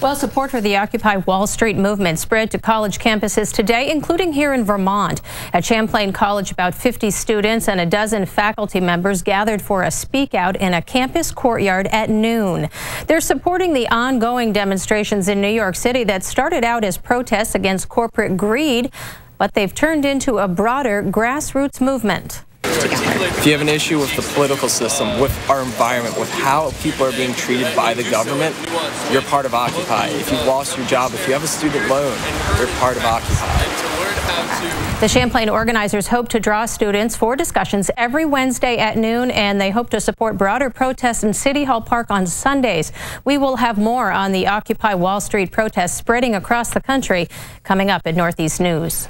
Well, support for the Occupy Wall Street movement spread to college campuses today, including here in Vermont. At Champlain College, about 50 students and a dozen faculty members gathered for a speak out in a campus courtyard at noon. They're supporting the ongoing demonstrations in New York City that started out as protests against corporate greed, but they've turned into a broader grassroots movement together. If you have an issue with the political system, with our environment, with how people are being treated by the government, you're part of Occupy. If you've lost your job, if you have a student loan, you're part of Occupy. The Champlain organizers hope to draw students for discussions every Wednesday at noon, and they hope to support broader protests in City Hall Park on Sundays. We will have more on the Occupy Wall Street protests spreading across the country coming up at Northeast News.